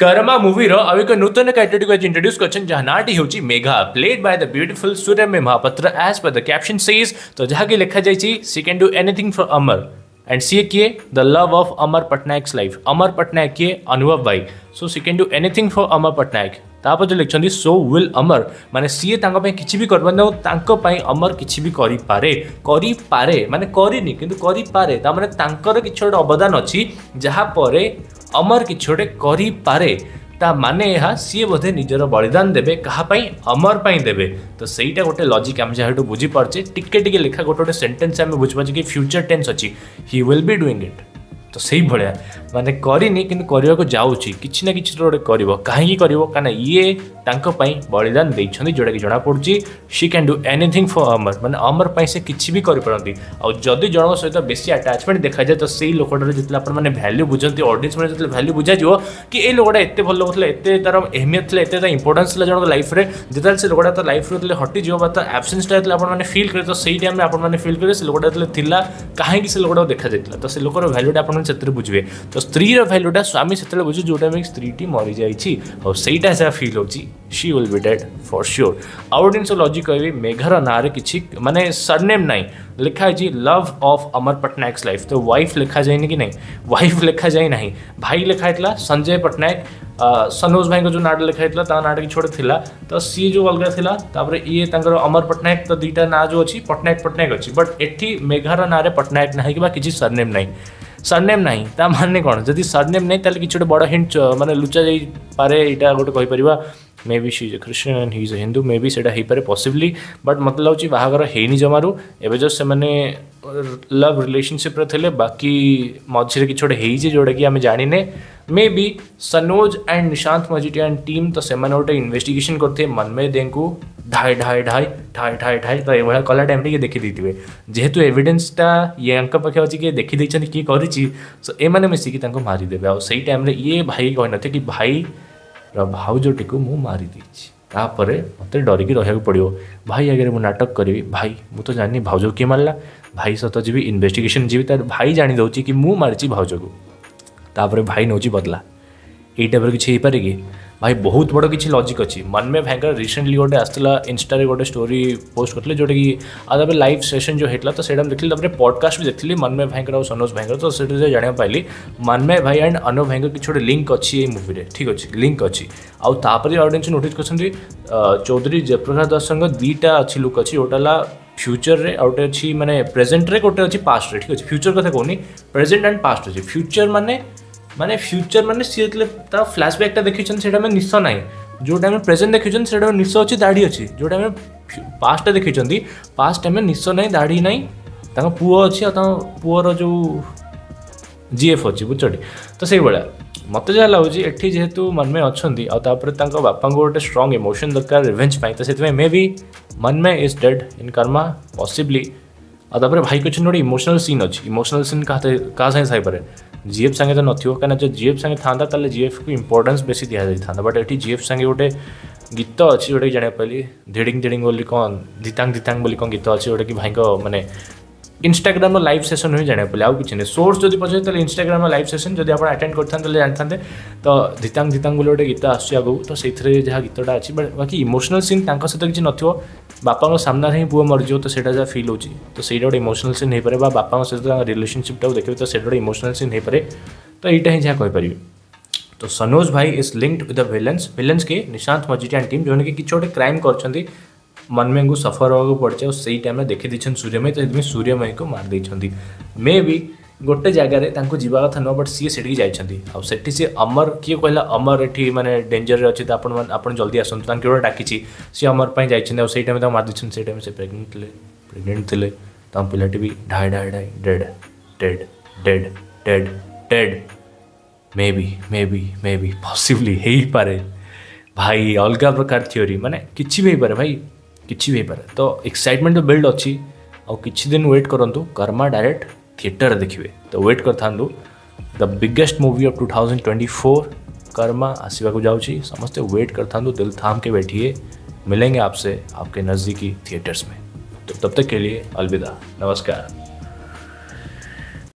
करमा मुवीर आउ एक नूतन कैटेगोरी को आज इंट्रोड्यूस कर नाटी Megha played by the beautiful Suryamayee Mahapatra as पर द कैप्शन सीज तो जहाँकि लिखा जाए she can do anything for Amar and she किए the love of Amar Patnaik's life Amar Patnaik किए अनुभव भाई so she can do anything for Amar Patnaik तापर जो लिखते सो विल अमर मैंने सीए कि भी कर अमर किसी भी करे करे मानते करनी कितना करें तो मैंने किसी गोटे अवदान अच्छी जहाँपर ଅମର କିଛି ଗୋଟେ କରିପାରେ ତା ମାନେ ଏହା ସିଏ ବୋଧେ ନିଜର ବଳିଦାନ ଦେବେ କାହା ପାଇଁ ଅମର ପାଇଁ ଦେବେ ତ ସେଇଟା ଗୋଟେ ଲଜିକ୍ ଆମେ ଯାହା ଏଠୁ ବୁଝିପାରୁଛେ ଟିକେ ଟିକେ ଲେଖା ଗୋଟେ ଗୋଟେ ସେଣ୍ଟେନ୍ସ ଆମେ ବୁଝିପାରୁଛେ କି ଫ୍ୟୁଚର୍ ଟେନ୍ସ ଅଛି ହି ୱିଲ୍ ବି ଡୁଇଙ୍ଗ ଇଟ୍ ତ ସେଇଭଳିଆ ମାନେ କରିନି କିନ୍ତୁ କରିବାକୁ ଯାଉଛି କିଛି ନା କିଛି ଗୋଟେ କରିବ କାହିଁକି କରିବ କାହିଁକିନା ଇଏ बलिदान दे जोटा कि जमापड़ी सी क्या डू एनिथिंग फर अमर मैंने अमर पर किसी भी करपारती आदि जन सहित बेस आटाचमेंट देखा जाए तो से लोकटा जितने आपने भैल्यू बुझे अडियस मैंने जितने भैल्यू बुझा जो कि ये लोकटा एत भल लगे एत तरह अहमियत थी एत इंपोर्टेंस जन लाइफ में जितने से लोकटा तो लाइफ रुले हटि एबसेन्स आप फिल करते तो सही टाइम आपने फिल करेंगे लोकटा जितने थी कहीं लोकटा देखा जाता है तो से लोकर भैल्यूटा से बुझे तो स्त्री भैल्यूटा स्वामी से बुझे जो स्त्री मरी जाइए और सहीटा फिल होती she will be dead for sure ଆଉ ଗୋଟେ ଜିନିଷ ଲଜିକ୍ କହିବି ମେଘର ନାଁରେ କିଛି ମାନେ ସରନେମ୍ ନାହିଁ ଲେଖା ହେଇଛି love of Amar Patnaik's life ତ ୱାଇଫ୍ ଲେଖାଯାଇନି କି ନାହିଁ ୱାଇଫ୍ ଲେଖାଯାଇ ନାହିଁ ଭାଇ ଲେଖା ହେଇଥିଲା ସଞ୍ଜୟ ପଟ୍ଟନାୟକ ସନୋଜ ଭାଇଙ୍କ ଯେଉଁ ନାଁଟା ଲେଖା ହେଇଥିଲା ତାଙ୍କ ନାଁଟା କିଛି ଗୋଟେ ଥିଲା ତ ସିଏ ଯେଉଁ ଅଲଗା ଥିଲା ତାପରେ ଇଏ ତାଙ୍କର ଅମର ପଟ୍ଟନାୟକ ତ ଦୁଇଟା ନାଁ ଯେଉଁ ଅଛି ପଟ୍ଟନାୟକ ପଟ୍ଟନାୟକ ଅଛି ବଟ୍ ଏଠି ମେଘାର ନାଁରେ ପଟ୍ଟନାୟକ ନାହିଁ କିମ୍ବା କିଛି ସରନେମ୍ ନାହିଁ सरनेम ना ता मानने कौन जदि सरनेम ना तो किसी गोटे बड़ हिंट मैंने लुचा जापे यहाँ गोटे कहीपर मे बी सी इज ख्रीन एंड हि हिज हिंदू मे भी सही पारे पसिबली बट मतलब लगे बाहर है जमारू एवं जो से लव रिलेसनशिप थे बाकी मझे कि जोटा कि आम जाने maybe Sanoj and Nishant मजिटियान टीम तो से गोटे इनभेटिगेसन करते मनमय दे ढाई ढाई ढाई ढाई ढाई ढाई तो यह कला टाइम टे देखे जेहेतु एविडेन्सटा ये पाखे अच्छे किए देखी किए कर सो मारिदे आई टाइम ये भाई कही न कि भाई ଭାଉଜଟିକୁ ମୁଁ ମାରିଦେଇଛି ତାପରେ ମୋତେ ଡରିକି ରହିବାକୁ ପଡ଼ିବ ଭାଇ ଆଗରେ ମୁଁ ନାଟକ କରିବି ଭାଇ ମୁଁ ତ ଜାଣିନି ଭାଉଜକୁ କିଏ ମାରିଲା ଭାଇ ସହିତ ଯିବି ଇନଭେଷ୍ଟିଗେସନ୍ ଯିବି ତା ଭାଇ ଜାଣିଦେଉଛି କି ମୁଁ ମାରିଛି ଭାଉଜକୁ ତାପରେ ଭାଇ ନେଉଛି ବଦଲା ଏଇ ଟାଇପ୍ର କିଛି ହେଇପାରେ କି ଭାଇ ବହୁତ ବଡ଼ କିଛି ଲଜିକ୍ ଅଛି ମନମେ ଭାଇଙ୍କର ରିସେଣ୍ଟଲି ଗୋଟେ ଆସିଥିଲା ଇନଷ୍ଟାରେ ଗୋଟେ ଷ୍ଟୋରି ପୋଷ୍ଟ କରିଥିଲେ ଯେଉଁଟାକି ଆଉ ତାପରେ ଲାଇଭ୍ ସେସନ୍ ଯେଉଁ ହେଇଥିଲା ତ ସେଇଟା ମୁଁ ଦେଖିଲି ତାପରେ ପଡ଼କାଷ୍ଟ ବି ଦେଖିଲି ମନମେ ଭାଇଙ୍କର ଆଉ ସନୋଜ ଭାଇଙ୍କର ତ ସେଠି ଜାଣିବାକୁ ପାଇଲି ମନମେ ଭାଇ ଆଣ୍ଡ ଅନୁଭ ଭାଇଙ୍କର କିଛି ଗୋଟେ ଲିଙ୍କ୍ ଅଛି ଏଇ ମୁଭିରେ ଠିକ୍ ଅଛି ଲିଙ୍କ୍ ଅଛି ଆଉ ତାପରେ ଆଉ ଜିନିଷ ନୋଟିସ୍ କରିଛନ୍ତି ଚୌଧୁରୀ ଜୟପ୍ରକାଶ ଦାସଙ୍କ ଦୁଇଟା ଅଛି ଲୁକ୍ ଅଛି ଯେଉଁଟା ହେଲା ଫ୍ୟୁଚରରେ ଆଉ ଗୋଟେ ଅଛି ମାନେ ପ୍ରେଜେଣ୍ଟରେ ଗୋଟେ ଅଛି ପାଷ୍ଟରେ ଠିକ୍ ଅଛି ଫ୍ୟୁଚର କଥା କହୁନି ପ୍ରେଜେଣ୍ଟ ଆଣ୍ଡ ପାଷ୍ଟ ଅଛି ଫ୍ୟୁଚର ମାନେ ମାନେ ଫ୍ୟୁଚର୍ ମାନେ ସିଏ ଯେତେବେଳେ ତା ଫ୍ଲାସ୍ବ୍ୟାକ୍ଟା ଦେଖିଛନ୍ତି ସେଇଟା ଆମେ ନିଶ ନାହିଁ ଯେଉଁ ଟାଇମ୍ରେ ପ୍ରେଜେଣ୍ଟ ଦେଖିଛନ୍ତି ସେଇଟା ନିଶ ଅଛି ଦାଢ଼ି ଅଛି ଯେଉଁ ଟାଇମ୍ରେ ପାଷ୍ଟଟା ଦେଖିଛନ୍ତି ପାଷ୍ଟ ଟାଇମ୍ରେ ନିଶ ନାହିଁ ଦାଢ଼ି ନାହିଁ ତାଙ୍କ ପୁଅ ଅଛି ଆଉ ତାଙ୍କ ପୁଅର ଯେଉଁ ଜିଏଫ୍ ଅଛି ବୁଝୁଛଟି ତ ସେଇଭଳିଆ ମୋତେ ଯାହା ଲାଗୁଛି ଏଠି ଯେହେତୁ ମନ୍ମେ ଅଛନ୍ତି ଆଉ ତାପରେ ତାଙ୍କ ବାପାଙ୍କୁ ଗୋଟେ ଷ୍ଟ୍ରଙ୍ଗ ଇମୋସନ୍ ଦରକାର ରିଭେଞ୍ଜ ପାଇଁ ତ ସେଥିପାଇଁ maybe Manmay is dead in karma possibly ଆଉ ତାପରେ ଭାଇ କହିଛନ୍ତି ଗୋଟେ ଇମୋସନାଲ୍ ସିନ୍ ଅଛି ଇମୋସନାଲ୍ ସିନ୍ କାହା କାହା ସାଙ୍ଗେ ଥାଇପାରେ जीएफ सांगे तो नथ कहीं जो जीएफ सागे था जीएफ को इम्पोर्टेन्स बेस दि जाता बट ये जीएफ सागे गोटे गीत अच्छी जोटा कि जाना पाली धीडिंग धीडिंग कौन दितांग धीतांग कौन गीत अच्छे जोटा कि भाई मानने ইনস্টাগ্রামর লাইভ সেশন ହିଁ ଜାଣିବାକୁ ପଡ଼ିଲେ ଆଉ କିଛି ନାହିଁ ସୋର୍ସ ଯଦି ପଚାରିବେ ତାହେଲେ ଇନଷ୍ଟାଗ୍ରାମର ଲାଇଭ୍ ସେସନ୍ ଯଦି ଆପଣ ଆଟେଣ୍ଡ କରିଥାନ୍ତେ ତାହେଲେ ଜାଣିଥାନ୍ତେ ତ ଧିତାଙ୍ଗ ଧିତାଙ୍ଗ ବୋଲି ଗୋଟେ ଗୀତ ଆସୁଛି ଆଗକୁ ତ ସେଇଥିରେ ଯାହା ଗୀତଟା ଅଛି ବଟ୍ ବାକି ଇମୋସନାଲ୍ ସିନ୍ ତାଙ୍କ ସହିତ କିଛି ନଥିବ ବାପାଙ୍କ ସାମ୍ନାରେ ହିଁ ପୁଅ ମରିଯିବ ତ ସେଇଟା ଯାହା ଫିଲ୍ ହେଉଛି ତ ସେଇଟା ଗୋଟେ ଇମୋସନାଲ୍ ସିନ୍ ହେଇପାରେ ବା ବାପାଙ୍କ ସହିତ ତାଙ୍କ ରିଲେସନସିପ୍ଟାକୁ ଦେଖିବେ ତ ସେଇଟା ଗୋଟେ ଇମୋସନାଲ୍ ସିନ୍ ହେଇପାରେ ତ ଏଇଟା ହିଁ ଯାହା କହିପାରିବି तो सनोज भाई is linked with the villains villains के निशांत मजिटियान टीम जो कि किसी गोटे क्राइम कर मनमे को सफर होगा पड़े और सही टाइम देखी दे सूर्यमय तो सूर्यमयी को मारद मे भी गोटे जगार जावा कथ न बट सी सीठी जाइए से अमर किए कहला अमर ये मैंने डेंजर अच्छे तो आप जल्दी आसतु तक गोटे डाकि अमरपाई जाइए से मार दे टाइम से प्रेगनेंट थे प्रेगनेंट थे पिलाटी भी ढाई ढाई ढाई dead dead dead dead dead maybe maybe maybe possibly पारे भाई अलग प्रकार थियोरी मैंने किसी भी हो पारे भाई किसी भी पारे तो एक्साइटमेंट तो बिल्ड अच्छी आ कि दिन व्वेट करूँ कर्मा डायरेक्ट थिएटर देखिए तो व्वेट कर था the biggest movie of two thousand twenty four Karma आसवाक जाऊँगी समस्ते व्वेट कर था दिल थाम के बैठिए मिलेंगे आपसे आपके नज़दीकी थिएटर्स में तो तब तक के लिए अलविदा नमस्कार